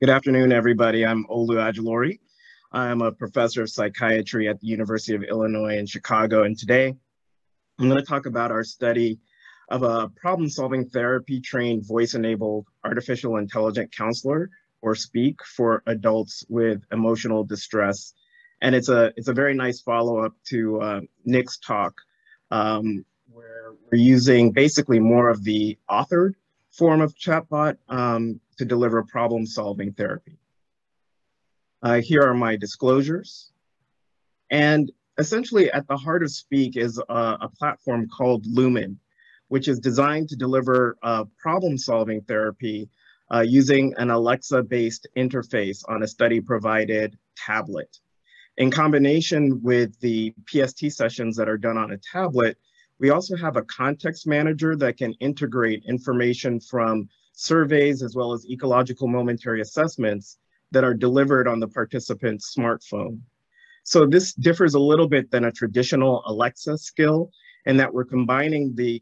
Good afternoon, everybody. I'm Olu Ajilore. I'm a professor of psychiatry at the University of Illinois in Chicago, and today I'm going to talk about our study of a problem-solving therapy-trained voice-enabled artificial intelligent counselor, or SPEAK, for adults with emotional distress. And it's a it's a very nice follow-up to uh, Nick's talk, um, where we're using basically more of the authored form of chatbot um, to deliver problem-solving therapy. Uh, here are my disclosures. And essentially at the heart of Speak is a, a platform called Lumen, which is designed to deliver uh, problem-solving therapy uh, using an Alexa-based interface on a study-provided tablet. In combination with the PST sessions that are done on a tablet, we also have a context manager that can integrate information from surveys as well as ecological momentary assessments that are delivered on the participant's smartphone. So this differs a little bit than a traditional Alexa skill in that we're combining the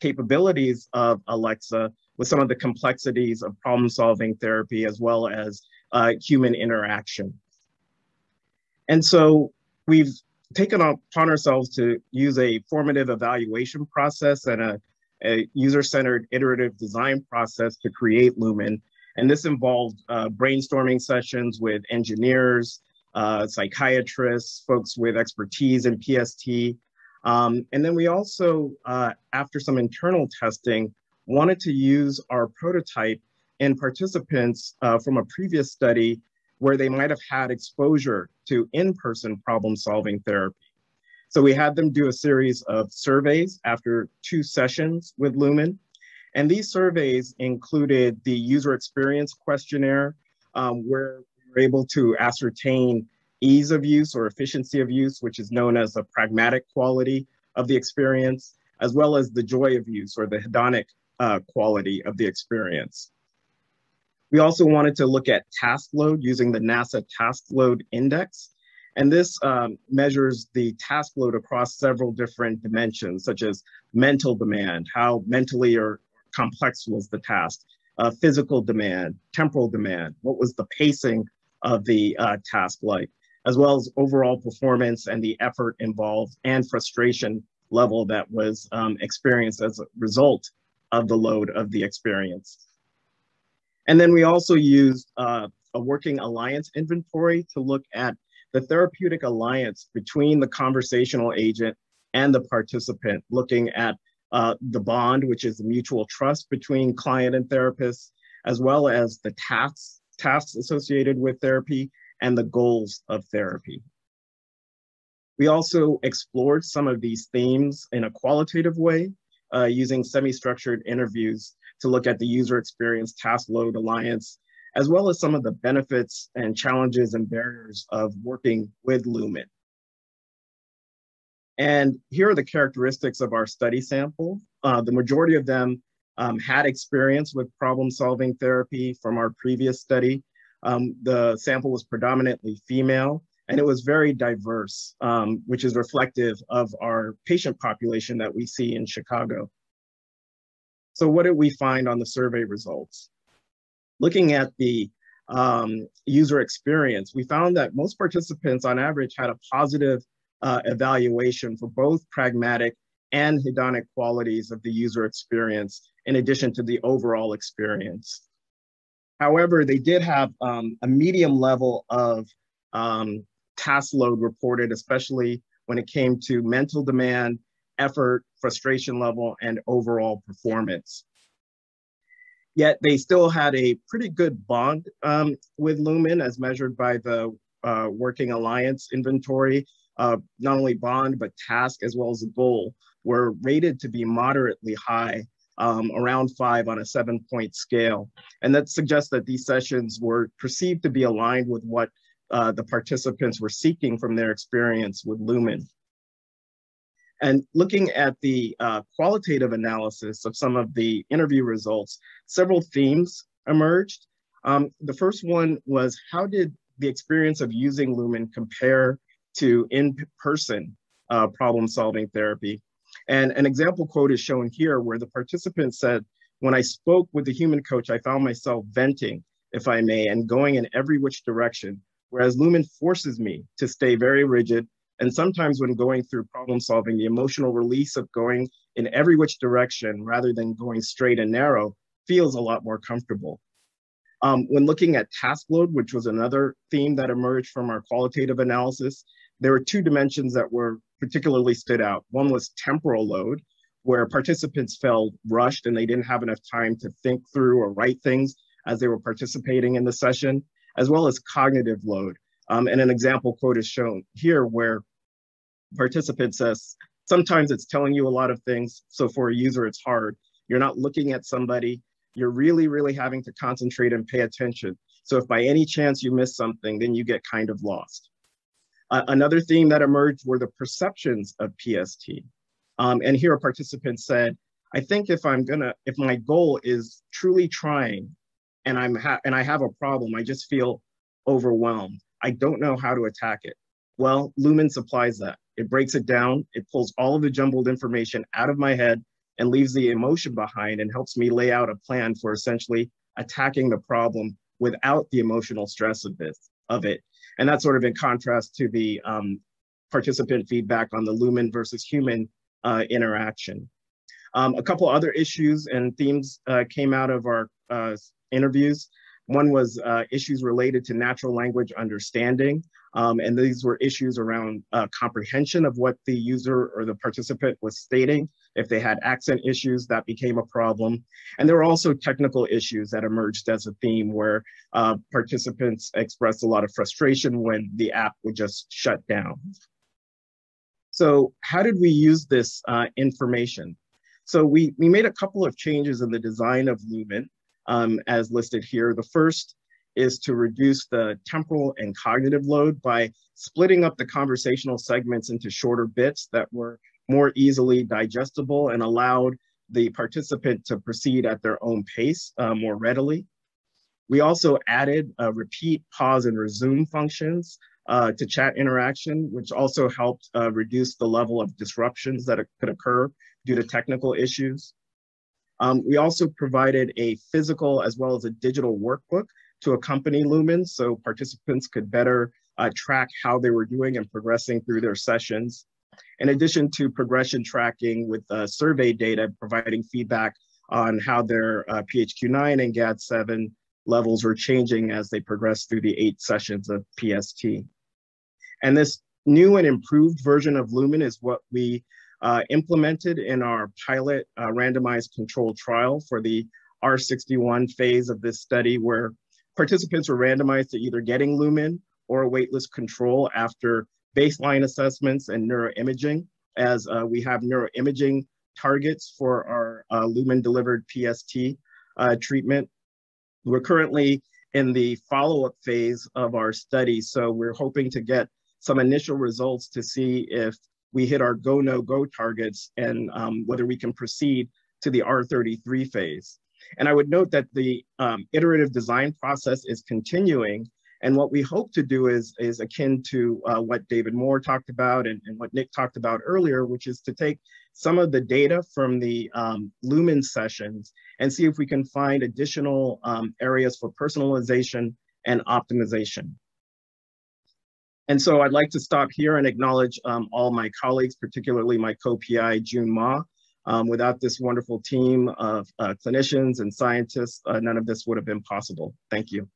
capabilities of Alexa with some of the complexities of problem solving therapy as well as uh, human interaction. And so we've taken upon ourselves to use a formative evaluation process and a, a user-centered iterative design process to create Lumen and this involved uh, brainstorming sessions with engineers, uh, psychiatrists, folks with expertise in PST. Um, and then we also, uh, after some internal testing, wanted to use our prototype in participants uh, from a previous study where they might have had exposure to in-person problem-solving therapy. So we had them do a series of surveys after two sessions with Lumen. And these surveys included the user experience questionnaire, um, where we were able to ascertain ease of use or efficiency of use, which is known as the pragmatic quality of the experience, as well as the joy of use or the hedonic uh, quality of the experience. We also wanted to look at task load using the NASA task load index. And this um, measures the task load across several different dimensions, such as mental demand, how mentally or complex was the task, uh, physical demand, temporal demand, what was the pacing of the uh, task like, as well as overall performance and the effort involved and frustration level that was um, experienced as a result of the load of the experience. And then we also used uh, a working alliance inventory to look at the therapeutic alliance between the conversational agent and the participant, looking at uh, the bond, which is the mutual trust between client and therapist, as well as the tasks, tasks associated with therapy and the goals of therapy. We also explored some of these themes in a qualitative way uh, using semi-structured interviews to look at the user experience task load alliance, as well as some of the benefits and challenges and barriers of working with Lumen. And here are the characteristics of our study sample. Uh, the majority of them um, had experience with problem solving therapy from our previous study. Um, the sample was predominantly female and it was very diverse, um, which is reflective of our patient population that we see in Chicago. So what did we find on the survey results? Looking at the um, user experience, we found that most participants on average had a positive uh, evaluation for both pragmatic and hedonic qualities of the user experience, in addition to the overall experience. However, they did have um, a medium level of um, task load reported, especially when it came to mental demand, effort, frustration level, and overall performance. Yet they still had a pretty good bond um, with Lumen as measured by the uh, Working Alliance inventory uh, not only bond, but task as well as goal were rated to be moderately high, um, around five on a seven point scale. And that suggests that these sessions were perceived to be aligned with what uh, the participants were seeking from their experience with Lumen. And looking at the uh, qualitative analysis of some of the interview results, several themes emerged. Um, the first one was how did the experience of using Lumen compare to in-person uh, problem-solving therapy. And an example quote is shown here where the participant said, when I spoke with the human coach, I found myself venting if I may, and going in every which direction, whereas Lumen forces me to stay very rigid. And sometimes when going through problem solving, the emotional release of going in every which direction rather than going straight and narrow feels a lot more comfortable. Um, when looking at task load, which was another theme that emerged from our qualitative analysis, there were two dimensions that were particularly stood out. One was temporal load, where participants felt rushed and they didn't have enough time to think through or write things as they were participating in the session, as well as cognitive load. Um, and an example quote is shown here where participant says, sometimes it's telling you a lot of things. So for a user, it's hard. You're not looking at somebody. You're really, really having to concentrate and pay attention. So if by any chance you miss something, then you get kind of lost. Uh, another theme that emerged were the perceptions of PST. Um, and here a participant said, I think if I'm gonna, if my goal is truly trying and I'm ha- and I have a problem, I just feel overwhelmed. I don't know how to attack it. Well, Lumen supplies that. It breaks it down, it pulls all of the jumbled information out of my head and leaves the emotion behind and helps me lay out a plan for essentially attacking the problem without the emotional stress of this of it and that's sort of in contrast to the um, participant feedback on the lumen versus human uh, interaction. Um, a couple other issues and themes uh, came out of our uh, interviews. One was uh, issues related to natural language understanding. Um, and these were issues around uh, comprehension of what the user or the participant was stating. If they had accent issues, that became a problem. And there were also technical issues that emerged as a theme where uh, participants expressed a lot of frustration when the app would just shut down. So how did we use this uh, information? So we, we made a couple of changes in the design of Lumen um, as listed here. The first is to reduce the temporal and cognitive load by splitting up the conversational segments into shorter bits that were more easily digestible and allowed the participant to proceed at their own pace uh, more readily. We also added uh, repeat, pause, and resume functions uh, to chat interaction, which also helped uh, reduce the level of disruptions that could occur due to technical issues. Um, we also provided a physical as well as a digital workbook to accompany Lumen so participants could better uh, track how they were doing and progressing through their sessions. In addition to progression tracking with uh, survey data, providing feedback on how their uh, PHQ-9 and GAD-7 levels were changing as they progressed through the eight sessions of PST. And this new and improved version of Lumen is what we uh, implemented in our pilot uh, randomized controlled trial for the R61 phase of this study where Participants were randomized to either getting Lumen or waitlist control after baseline assessments and neuroimaging, as uh, we have neuroimaging targets for our uh, Lumen delivered PST uh, treatment. We're currently in the follow-up phase of our study, so we're hoping to get some initial results to see if we hit our go, no go targets and um, whether we can proceed to the R33 phase. And I would note that the um, iterative design process is continuing. And what we hope to do is, is akin to uh, what David Mohr talked about and, and, what Nick talked about earlier, which is to take some of the data from the um, Lumen sessions and see if we can find additional um, areas for personalization and optimization. And so I'd like to stop here and acknowledge um, all my colleagues, particularly my co-PI, Jun Ma, um, without this wonderful team of uh, clinicians and scientists, uh, none of this would have been possible. Thank you.